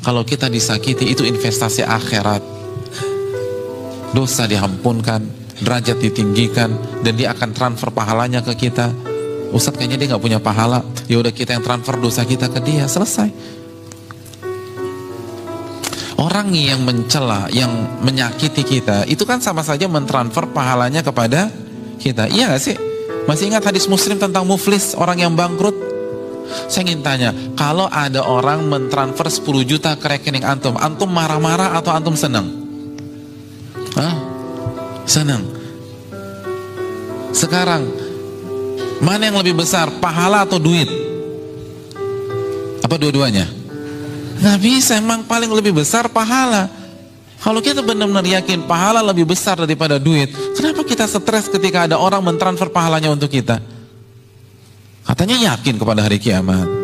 kalau kita disakiti itu investasi akhirat. Dosa diampunkan, derajat ditinggikan, dan dia akan transfer pahalanya ke kita. Ustadz kayaknya dia nggak punya pahala, ya udah kita yang transfer dosa kita ke dia, selesai. Orang yang mencela, yang menyakiti kita, itu kan sama saja mentransfer pahalanya kepada kita. Iya gak sih? Masih ingat hadis muslim tentang muflis, orang yang bangkrut? Saya ingin tanya, kalau ada orang mentransfer 10 juta ke rekening antum, antum marah-marah atau antum senang? Hah? Senang. Sekarang, mana yang lebih besar, pahala atau duit? Apa dua-duanya? Nggak bisa, emang paling lebih besar pahala. Kalau kita benar-benar yakin pahala lebih besar daripada duit, kenapa kita stres ketika ada orang mentransfer pahalanya untuk kita? Katanya yakin kepada hari kiamat.